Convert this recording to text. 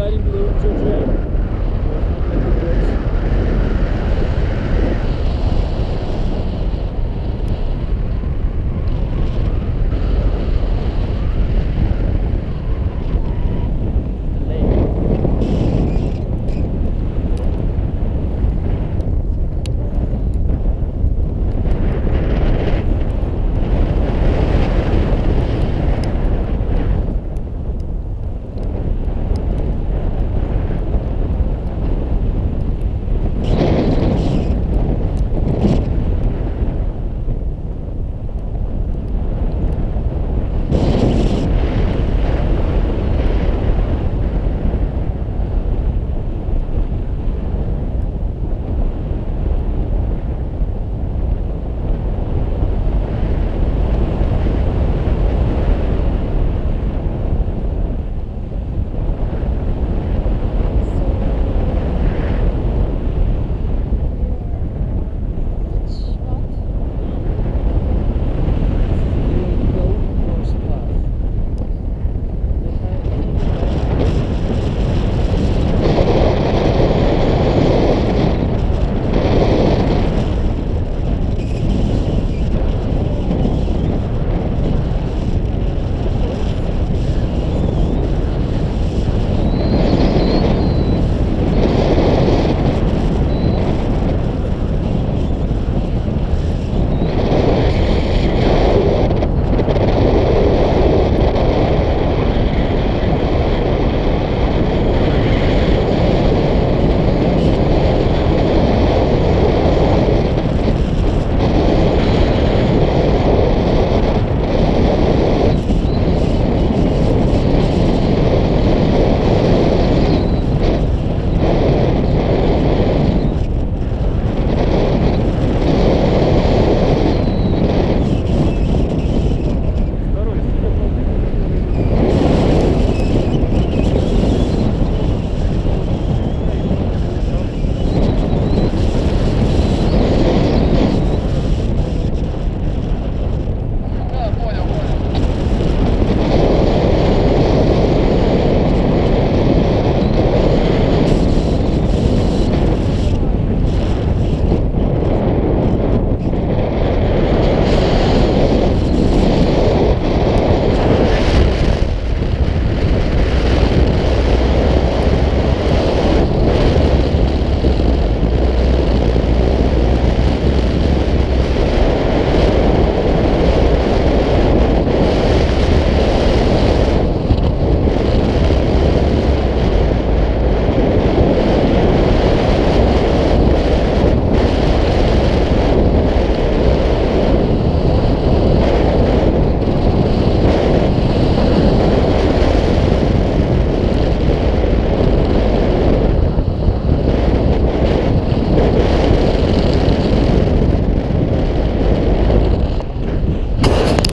Vallahi bilmiyorum çocuğa.